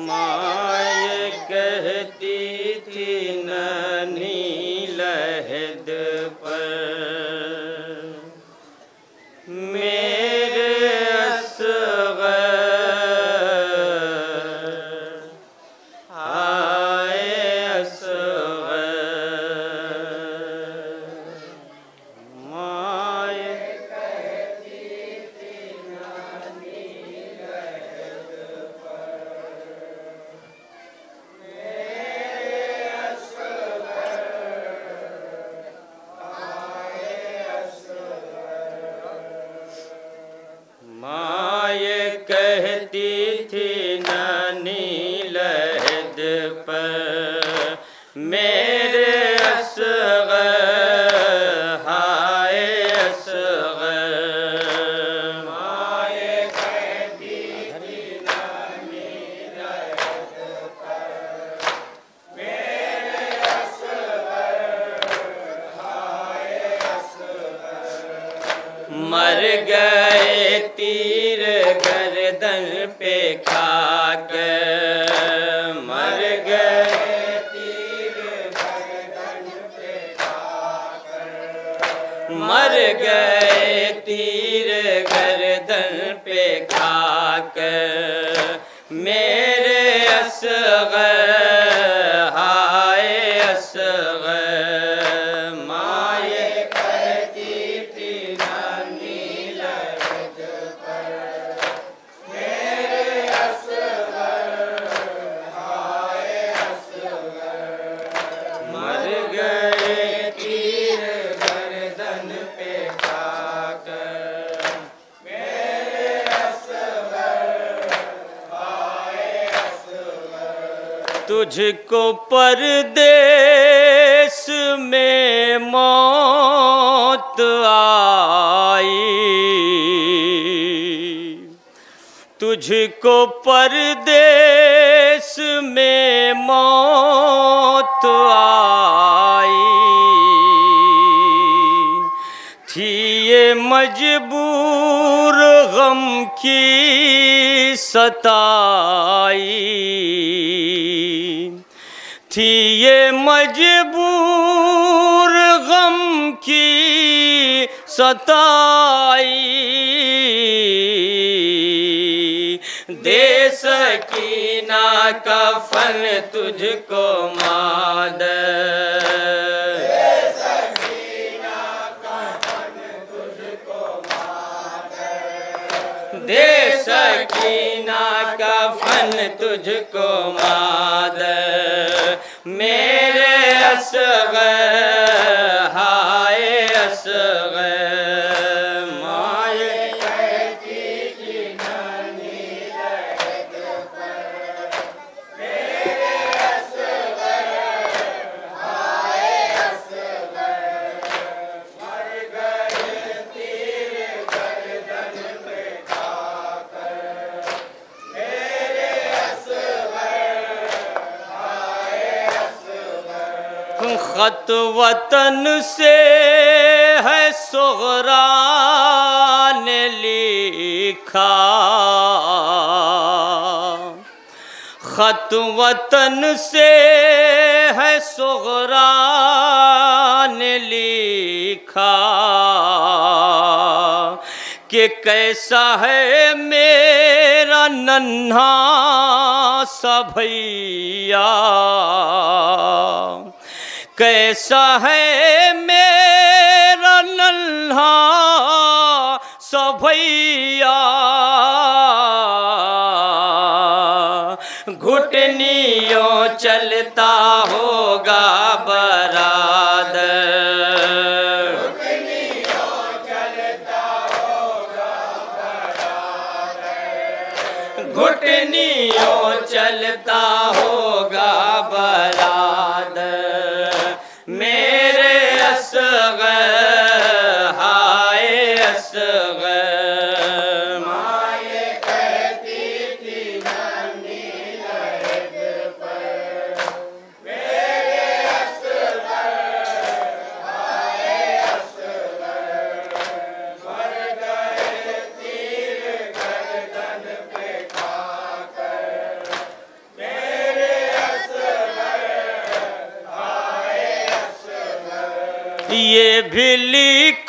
Allah. कहती मेरे तुझको परदेश में मौत आई। तुझको परदेश में मौत आई। थी ये मजबूर गम की सताई। थी ये मजबूर गम की सताई। दे सकी ना कफन तुझको माद ना कफन तुझको माद मैं खत वतन से है सोहरा ने लिखा। खत वतन से है सोहरा ने लिखा। कि कैसा है मेरा नन्हा सा भैया। कैसा है मेरा नन्हा सा भैया घुटनियों चलता होगा बराद। घुटनियों चलता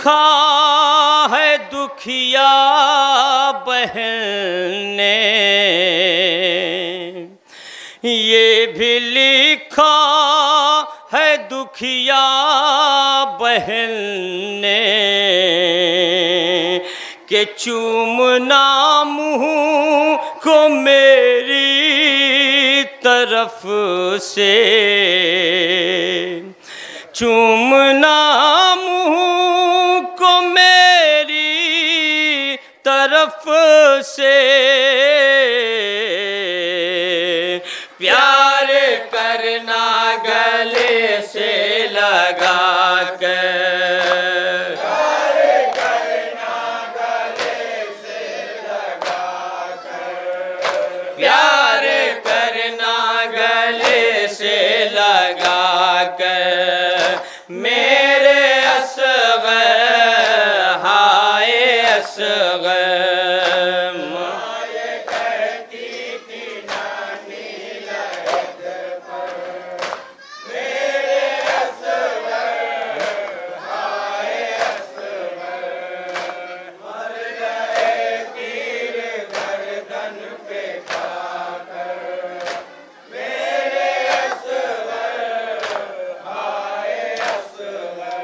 लिखा है दुखिया बहन। ने ये भी लिखा है दुखिया बहन ने के चूमना मुँह को मेरी तरफ़ से। चूमना तरफ़ से। प्यार करना गले से लगा कर। प्यार करना गले से लगा कर। मेरे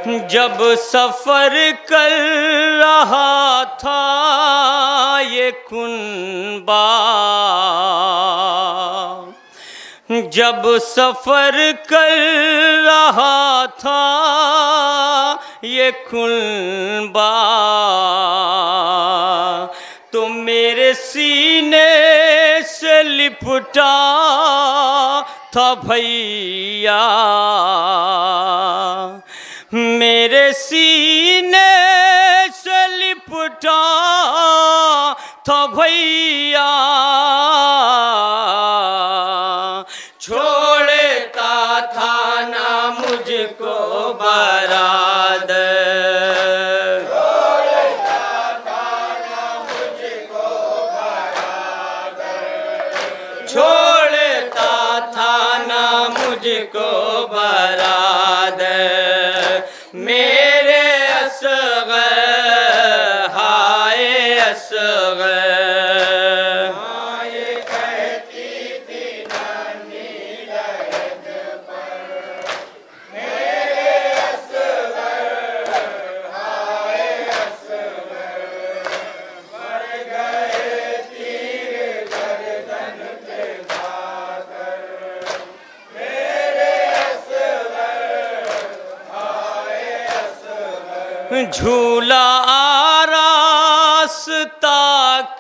जब सफ़र कर रहा था ये कुनबा जब सफ़र कर रहा था ये कुनबा तो मेरे सीने से लिपटा था भैया। मेरे सीने से लिपटा था भैया। छोड़ता था ना मुझको बराद। छोड़ता था ना मुझको झूला आरास्ता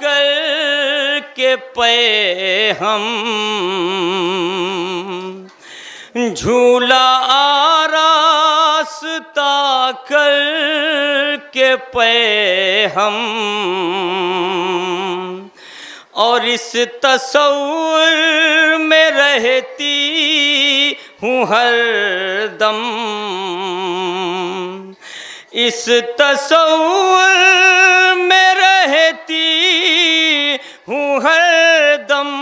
कर के पे हम। झूला आरास्ता कर के पे हम। और इस तस्वुर में रहती हूँ हर दम इस तस्वुर में रहती हूँ हर दम।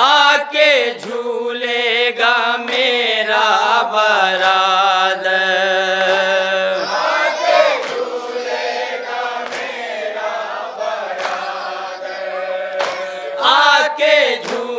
आके झूलेगा मेरा बराद आके झूलेगा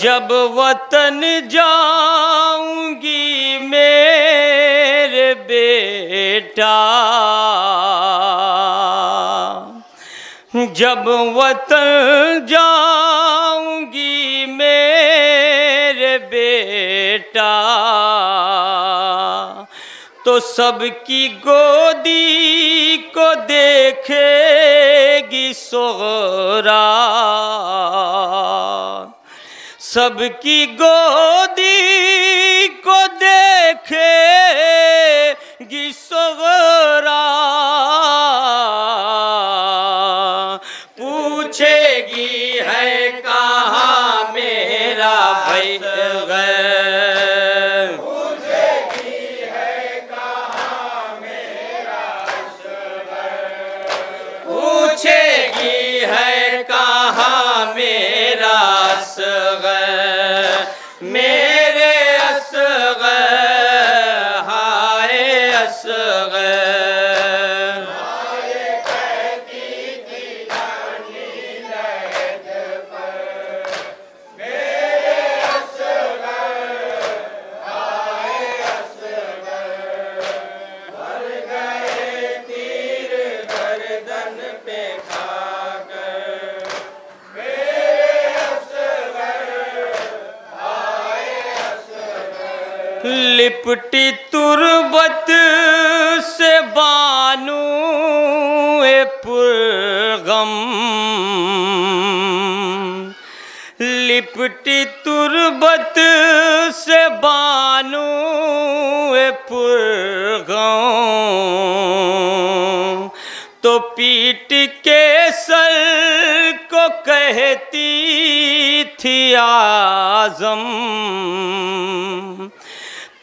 जब वतन जाऊँगी मेरे बेटा। जब वतन जाऊँगी मेरे बेटा। तो सबकी गोदी को देखेगी सोगरा सबकी गोदी को देखे लिपटी तुरबत से बानू पुरगम। लिपटी तुरबत से बानू ए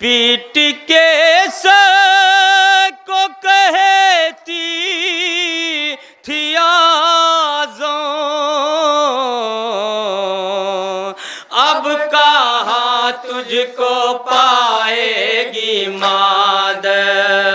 पीट के को कहती थी आजो। अब कहा तुझको पाएगी मादर।